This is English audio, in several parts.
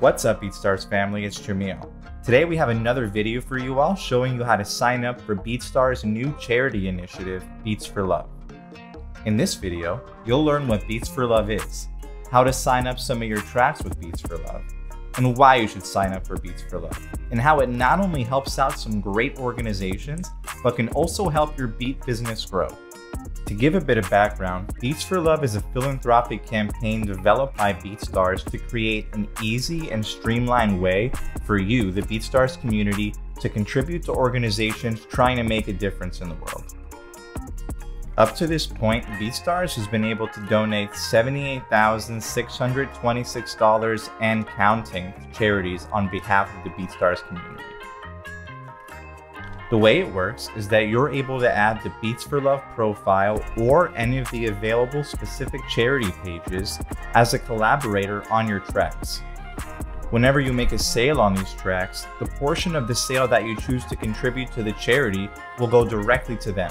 What's up BeatStars family, it's Jamil. Today we have another video for you all showing you how to sign up for BeatStars new charity initiative, Beats for Love. In this video, you'll learn what Beats for Love is, how to sign up some of your tracks with Beats for Love, and why you should sign up for Beats for Love, and how it not only helps out some great organizations, but can also help your beat business grow. To give a bit of background, Beats for Love is a philanthropic campaign developed by BeatStars to create an easy and streamlined way for you, the BeatStars community, to contribute to organizations trying to make a difference in the world. Up to this point, BeatStars has been able to donate $78,626 and counting to charities on behalf of the BeatStars community. The way it works is that you're able to add the Beats for Love profile or any of the available specific charity pages as a collaborator on your tracks. Whenever you make a sale on these tracks, the portion of the sale that you choose to contribute to the charity will go directly to them.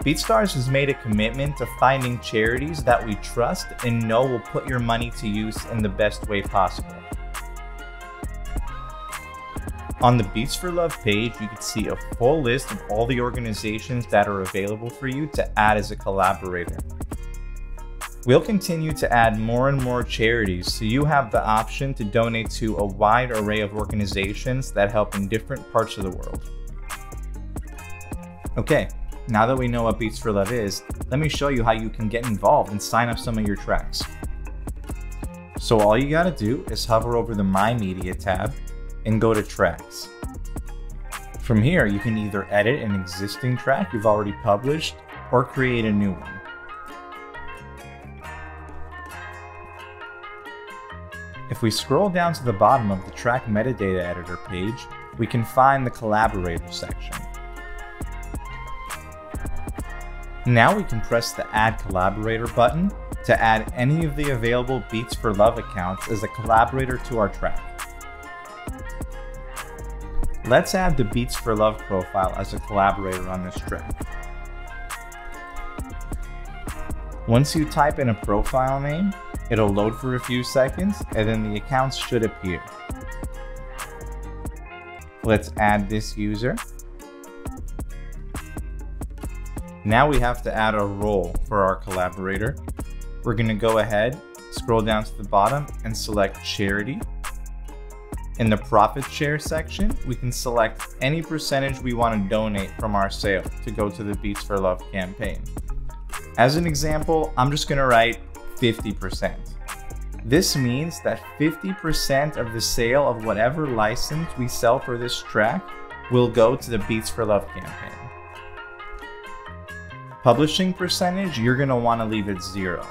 BeatStars has made a commitment to finding charities that we trust and know will put your money to use in the best way possible. On the Beats for Love page, you can see a full list of all the organizations that are available for you to add as a collaborator. We'll continue to add more and more charities so you have the option to donate to a wide array of organizations that help in different parts of the world. Okay, now that we know what Beats for Love is, let me show you how you can get involved and sign up some of your tracks. So all you gotta do is hover over the My Media tab and go to tracks. From here, you can either edit an existing track you've already published or create a new one. If we scroll down to the bottom of the track metadata editor page, we can find the collaborator section. Now we can press the add collaborator button to add any of the available Beats for Love accounts as a collaborator to our track. Let's add the Beats for Love profile as a collaborator on this track. Once you type in a profile name, it'll load for a few seconds and then the accounts should appear. Let's add this user. Now we have to add a role for our collaborator. We're gonna go ahead, scroll down to the bottom and select charity. In the profit share section, we can select any percentage we want to donate from our sale to go to the Beats for Love campaign. As an example, I'm just going to write 50%. This means that 50% of the sale of whatever license we sell for this track will go to the Beats for Love campaign. Publishing percentage, you're going to want to leave it zero.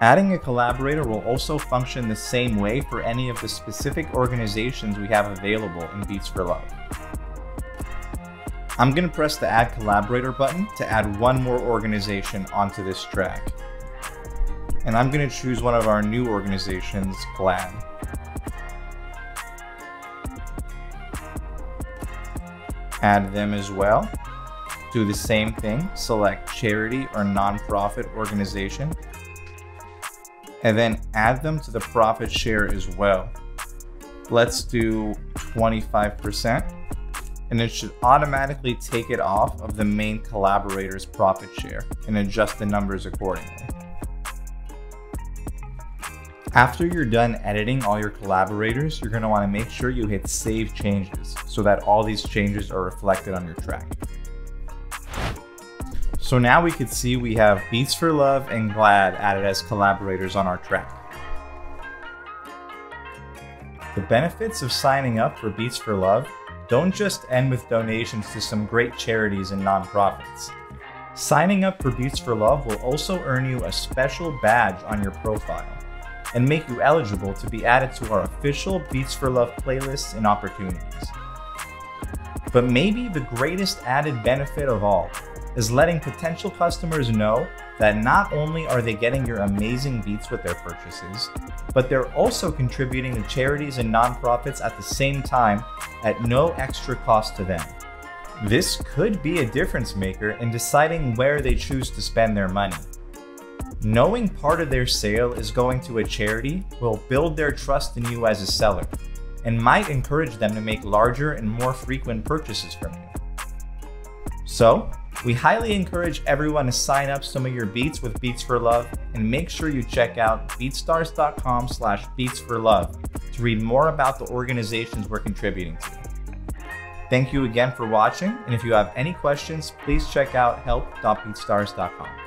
Adding a collaborator will also function the same way for any of the specific organizations we have available in Beats for Love. I'm going to press the Add Collaborator button to add one more organization onto this track. And I'm going to choose one of our new organizations, GLAD. Add them as well. Do the same thing, select charity or nonprofit organization and then add them to the profit share as well. Let's do 25% and it should automatically take it off of the main collaborator's profit share and adjust the numbers accordingly. After you're done editing all your collaborators, you're going to want to make sure you hit save changes so that all these changes are reflected on your track. So now we could see we have Beats for Love and GLAD added as collaborators on our track. The benefits of signing up for Beats for Love don't just end with donations to some great charities and nonprofits. Signing up for Beats for Love will also earn you a special badge on your profile and make you eligible to be added to our official Beats for Love playlists and opportunities. But maybe the greatest added benefit of all is letting potential customers know that not only are they getting your amazing beats with their purchases, but they're also contributing to charities and nonprofits at the same time at no extra cost to them. This could be a difference maker in deciding where they choose to spend their money. Knowing part of their sale is going to a charity will build their trust in you as a seller and might encourage them to make larger and more frequent purchases from you. So, we highly encourage everyone to sign up some of your beats with Beats for Love and make sure you check out beatstars.com slash beatsforlove to read more about the organizations we're contributing to. Thank you again for watching, and if you have any questions, please check out help.beatstars.com.